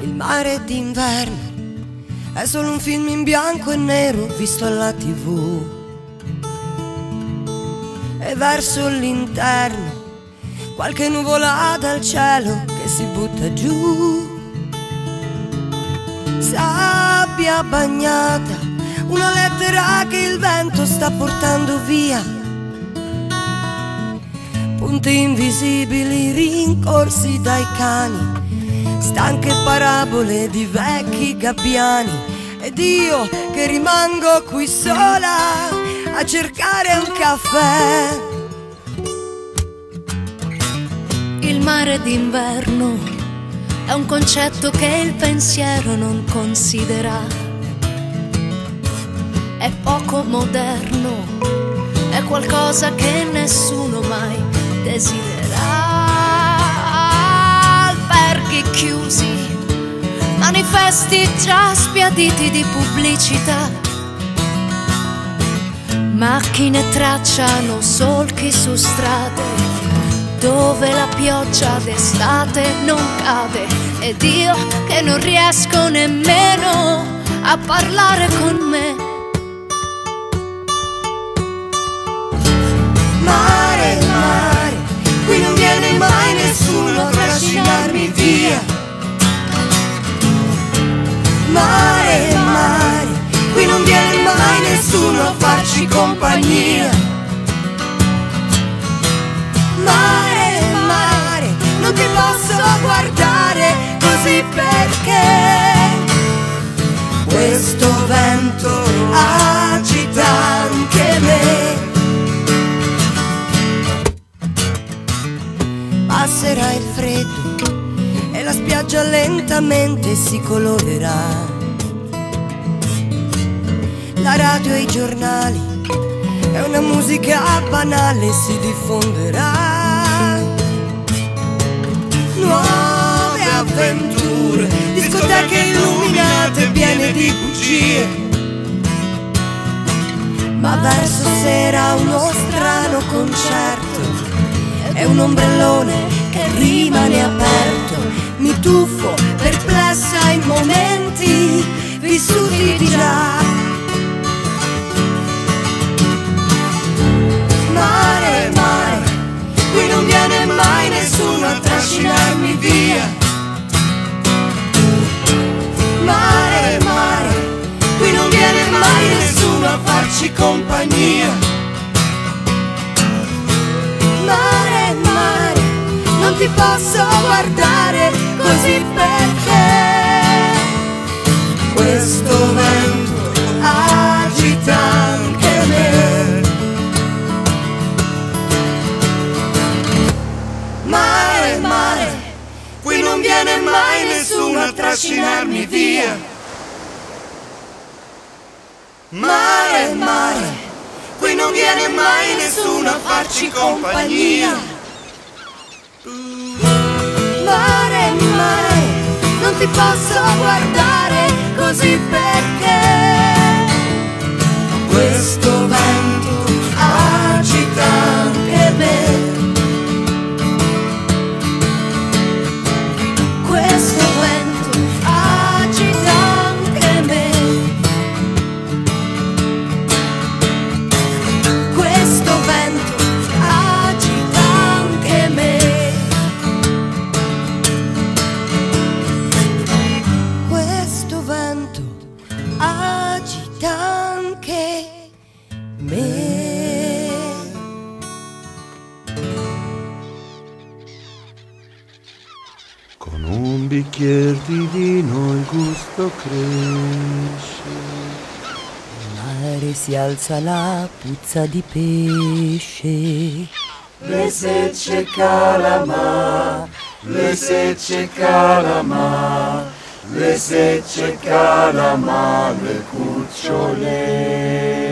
Il mare d'inverno è solo un film in bianco e nero visto alla tv. E verso l'interno qualche nuvola dal cielo che si butta giù. Sabbia bagnata, una lettera che il vento sta portando via. Punti invisibili rincorsi dai cani stanche parabole di vecchi gabbiani ed io che rimango qui sola a cercare un caffè. Il mare d'inverno è un concetto che il pensiero non considera. È poco moderno, è qualcosa che nessuno mai desidera alberghi chiusi, manifesti già spiaditi di pubblicità. Macchine tracciano solchi su strade dove la pioggia d'estate non cade ed io che non riesco nemmeno a parlare con me. Nessuno a trascinarmi via. Mare, mare, qui non viene mai nessuno a farci compagnia. Mare, lentamente si colorerà. La radio e i giornali e una musica banale si diffonderà. Nuove avventure, discoteche illuminate piene di bugie. Ma verso sera uno strano concerto è un ombrellone che rimane aperto. Mi tuffo perplessa in momenti vissuti di già. Mare, mare, qui non viene mai nessuno a trascinarmi via. Mare, mare, qui non viene mai nessuno a farci compagnia. Mare, mare, non ti posso guardare così perché questo vento agita anche me. Mare, mare, qui non viene mai nessuno a trascinarmi via. Mare, mare, qui non viene mai nessuno a farci compagnia. Ti posso guardare così perché questo Bicchiere di vino il gusto cresce. mare si alza la puzza di pesce. Le secce calama, le secce calama, le secce calama, le cucciole.